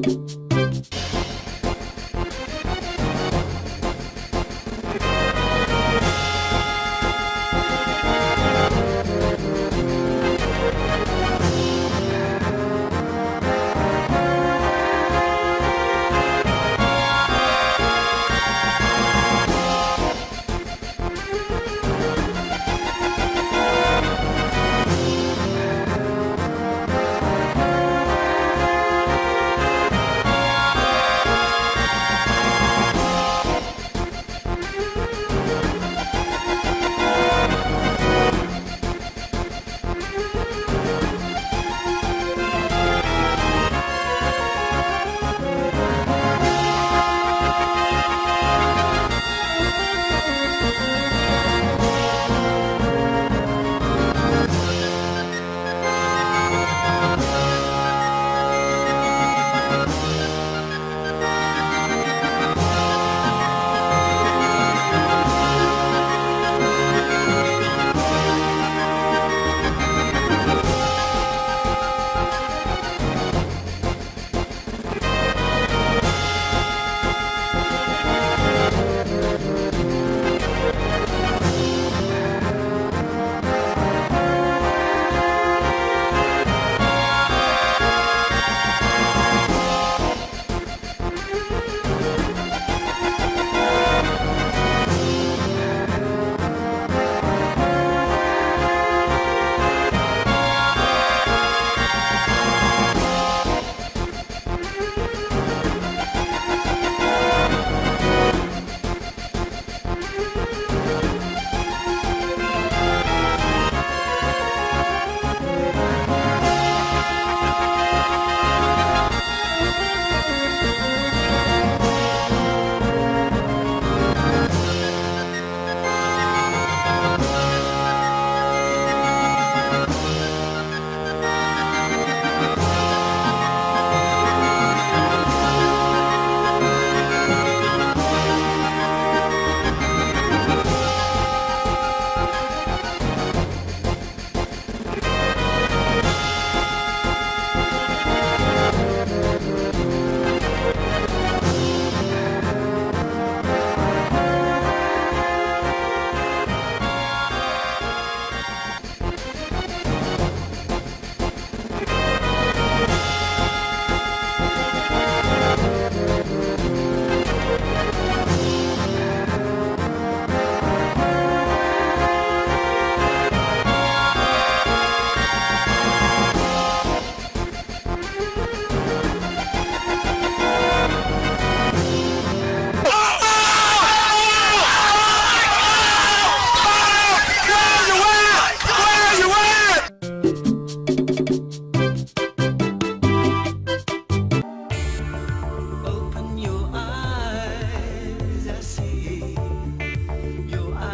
Open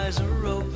eyes are open.